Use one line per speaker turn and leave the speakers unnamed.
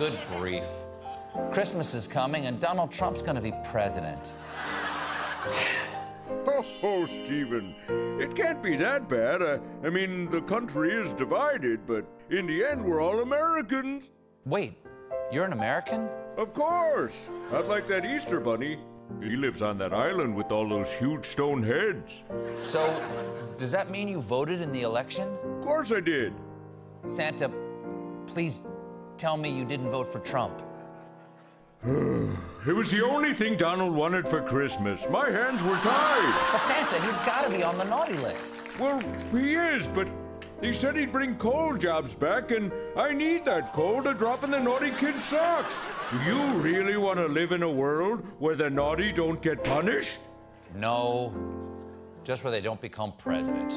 Good grief. Christmas is coming and Donald Trump's gonna be president.
Oh, Stephen, it can't be that bad. I, I mean, the country is divided, but in the end, we're all Americans.
Wait, you're an American?
Of course. Not like that Easter bunny. He lives on that island with all those huge stone heads.
So, does that mean you voted in the election?
Of course I did.
Santa, please tell me you didn't vote for Trump.
It was the only thing Donald wanted for Christmas. My hands were tied.
But Santa, he's gotta be on the naughty list.
Well, he is, but he said he'd bring coal jobs back, and I need that coal to drop in the naughty kid's socks. Do you really want to live in a world where the naughty don't get punished?
No, just where they don't become president.